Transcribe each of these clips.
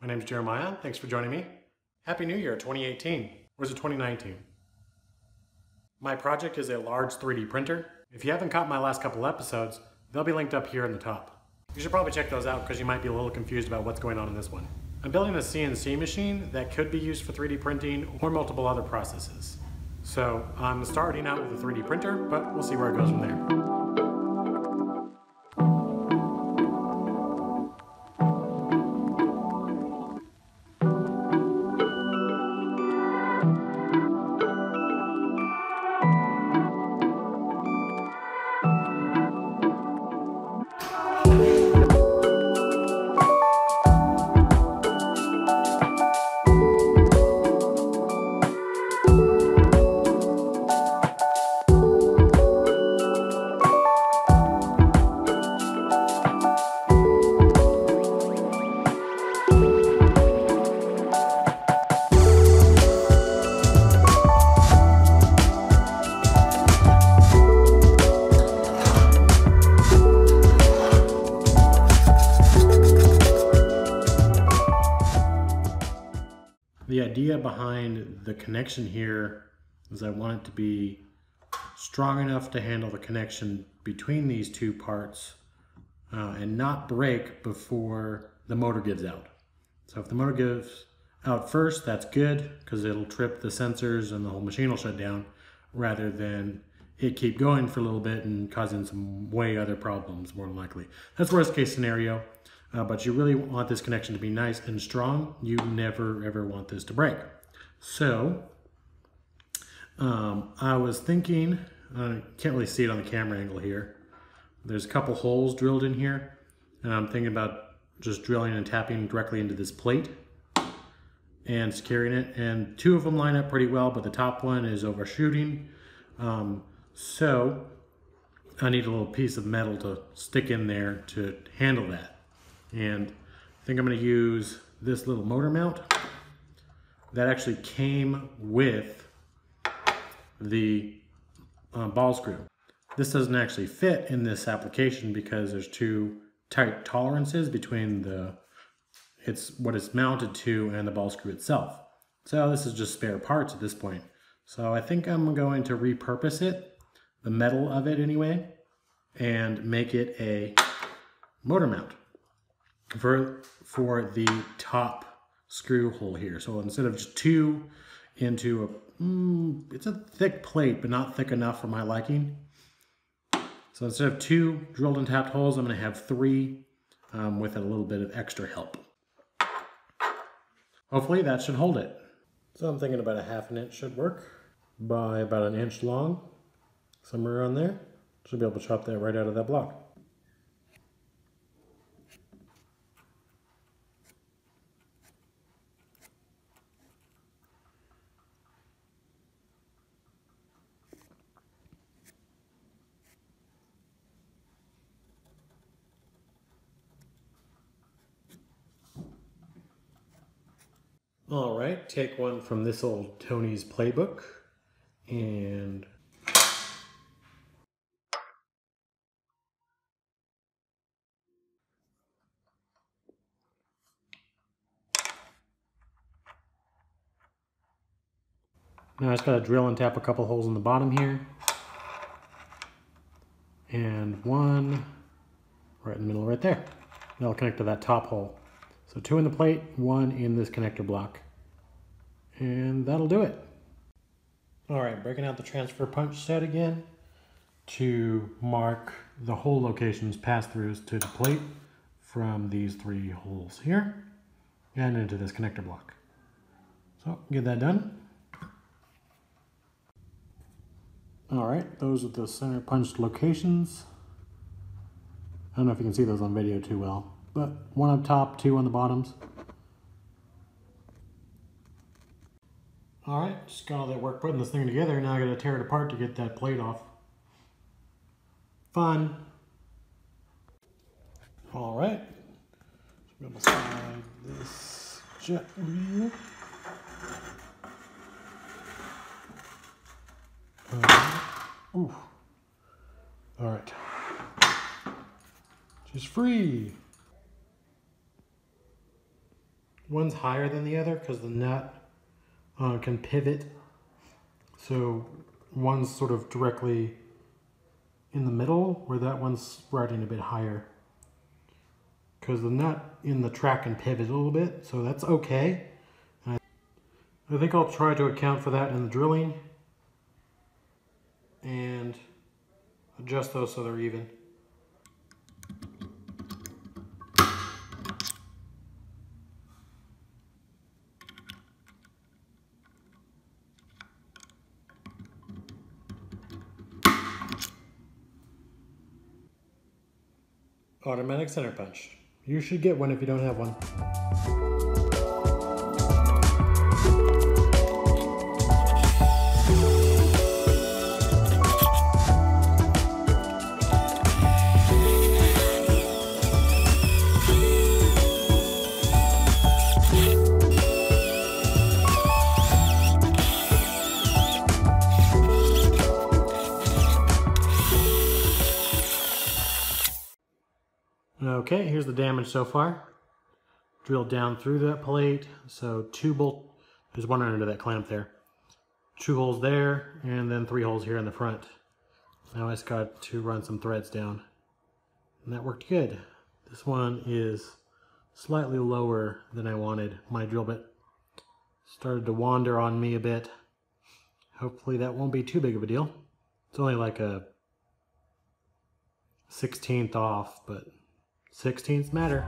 My name's Jeremiah. Thanks for joining me. Happy New Year 2018. Or is it 2019? My project is a large 3D printer. If you haven't caught my last couple episodes, they'll be linked up here in the top. You should probably check those out because you might be a little confused about what's going on in this one. I'm building a CNC machine that could be used for 3D printing or multiple other processes. So I'm starting out with a 3D printer, but we'll see where it goes from there. The idea behind the connection here is I want it to be strong enough to handle the connection between these two parts uh, and not break before the motor gives out. So if the motor gives out first, that's good because it'll trip the sensors and the whole machine will shut down rather than it keep going for a little bit and causing some way other problems more than likely. That's worst case scenario. Uh, but you really want this connection to be nice and strong. You never ever want this to break. So um, I was thinking, I can't really see it on the camera angle here. There's a couple holes drilled in here and I'm thinking about just drilling and tapping directly into this plate and securing it. And two of them line up pretty well, but the top one is overshooting. Um, so I need a little piece of metal to stick in there to handle that. And I think I'm gonna use this little motor mount that actually came with the uh, ball screw. This doesn't actually fit in this application because there's too tight tolerances between the it's what it's mounted to and the ball screw itself. So this is just spare parts at this point. So I think I'm going to repurpose it, the metal of it anyway, and make it a motor mount for, for the top screw hole here. So instead of just two into a, mm, it's a thick plate, but not thick enough for my liking. So instead of two drilled and tapped holes, I'm gonna have three um, with a little bit of extra help. Hopefully that should hold it. So I'm thinking about a half an inch should work by about an inch long, somewhere around there. Should be able to chop that right out of that block. Take one from This Old Tony's playbook and Now I just gotta drill and tap a couple holes in the bottom here. And one right in the middle right there. That'll connect to that top hole. So two in the plate, one in this connector block. And that'll do it. All right, breaking out the transfer punch set again to mark the hole locations pass-throughs to the plate from these three holes here and into this connector block. So get that done. All right, those are the center punched locations. I don't know if you can see those on video too well but one up top, two on the bottoms. All right, just got all that work putting this thing together. Now I gotta tear it apart to get that plate off. Fun. All right, I'm gonna slide this jet here. Uh, ooh. All right. Just free. one's higher than the other because the nut uh, can pivot. So one's sort of directly in the middle where that one's riding a bit higher. Because the nut in the track can pivot a little bit, so that's okay. I, I think I'll try to account for that in the drilling and adjust those so they're even. Center punch. You should get one if you don't have one. Here's the damage so far. Drilled down through that plate. So two bolt, there's one under that clamp there. Two holes there, and then three holes here in the front. Now I just got to run some threads down. And that worked good. This one is slightly lower than I wanted. My drill bit started to wander on me a bit. Hopefully that won't be too big of a deal. It's only like a 16th off, but 16ths matter.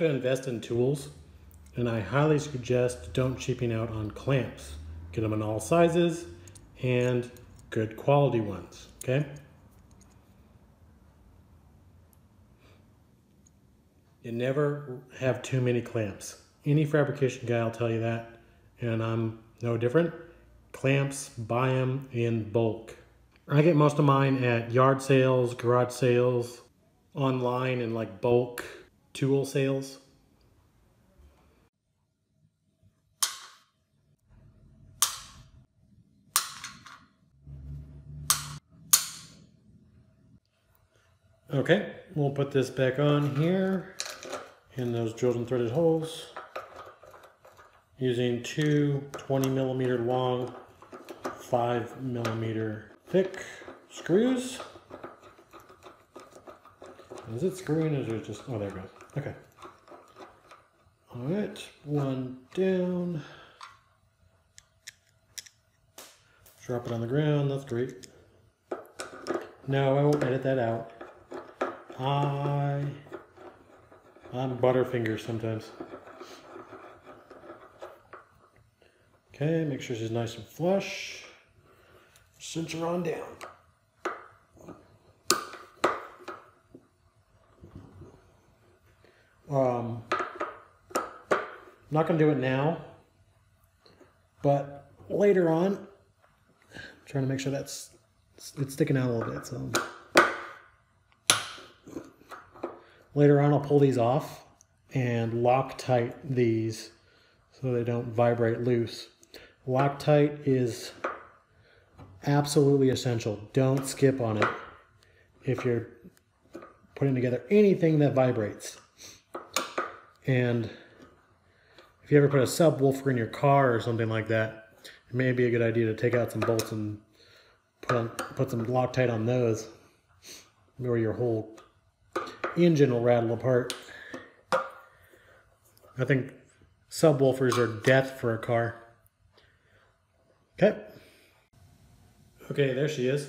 To invest in tools, and I highly suggest don't cheaping out on clamps. Get them in all sizes and good quality ones, okay? You never have too many clamps. Any fabrication guy will tell you that, and I'm no different. Clamps, buy them in bulk. I get most of mine at yard sales, garage sales, online, and like bulk tool sales. Okay, we'll put this back on here in those drilled and threaded holes using two 20 millimeter long, five millimeter thick screws. Is it screwing or is it just, oh there it goes. Okay. All right, one down. Drop it on the ground, that's great. No, I won't edit that out. I, I'm butterfinger sometimes. Okay, make sure she's nice and flush. Cinch her on down. Um, not going to do it now, but later on, I'm trying to make sure that's it's sticking out a little bit. So later on, I'll pull these off and Loctite these so they don't vibrate loose. Loctite is absolutely essential. Don't skip on it if you're putting together anything that vibrates. And if you ever put a subwoofer in your car or something like that, it may be a good idea to take out some bolts and put on, put some Loctite on those, or your whole engine will rattle apart. I think subwoofers are death for a car. Okay. Okay, there she is.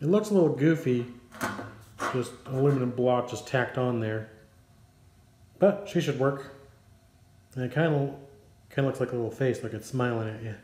It looks a little goofy, just aluminum block just tacked on there. But she should work. And it kind of kind of looks like a little face, like it's smiling at you.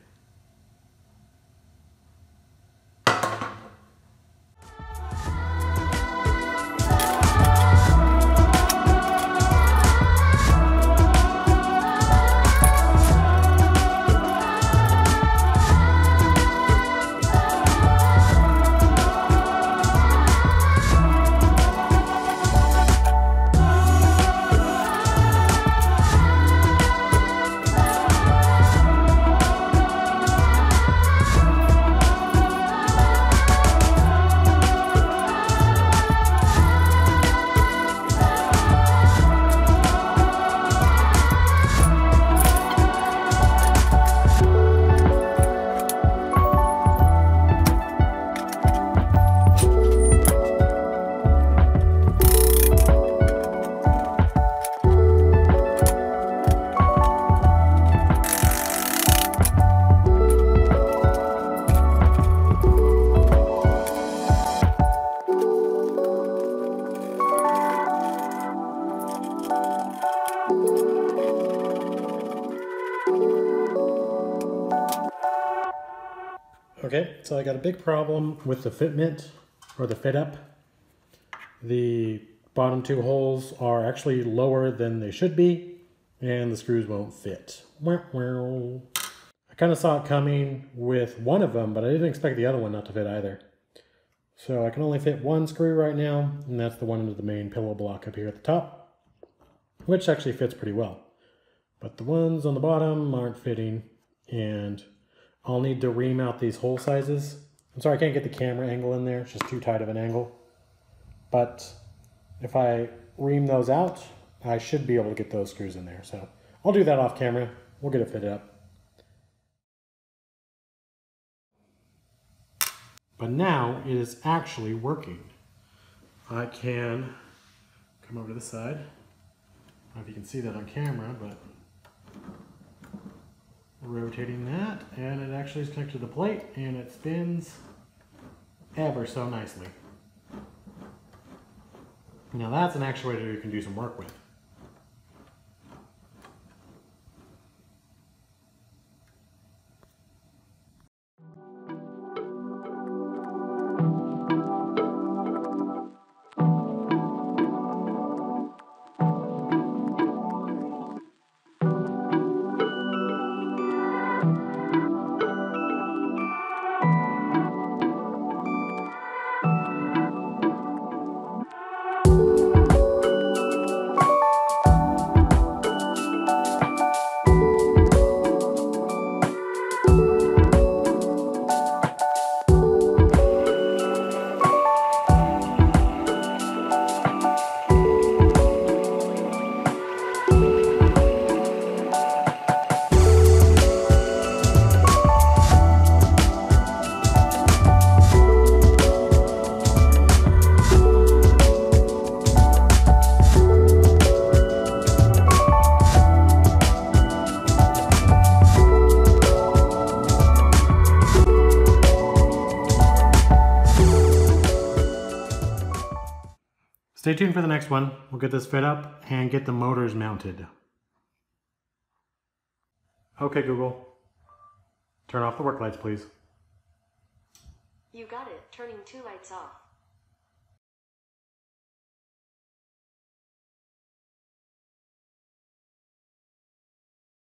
Okay, so I got a big problem with the fitment or the fit up. The bottom two holes are actually lower than they should be and the screws won't fit. I kind of saw it coming with one of them, but I didn't expect the other one not to fit either. So I can only fit one screw right now, and that's the one into the main pillow block up here at the top, which actually fits pretty well. But the ones on the bottom aren't fitting, and I'll need to ream out these hole sizes. I'm sorry I can't get the camera angle in there. It's just too tight of an angle. But if I ream those out, I should be able to get those screws in there. So I'll do that off camera. We'll get it fitted up. But now it is actually working. I can come over to the side. I don't know if you can see that on camera, but rotating that and it actually is connected to the plate and it spins ever so nicely. Now that's an actuator you can do some work with. Stay tuned for the next one. We'll get this fit up and get the motors mounted. Okay, Google. Turn off the work lights, please. You got it. Turning two lights off.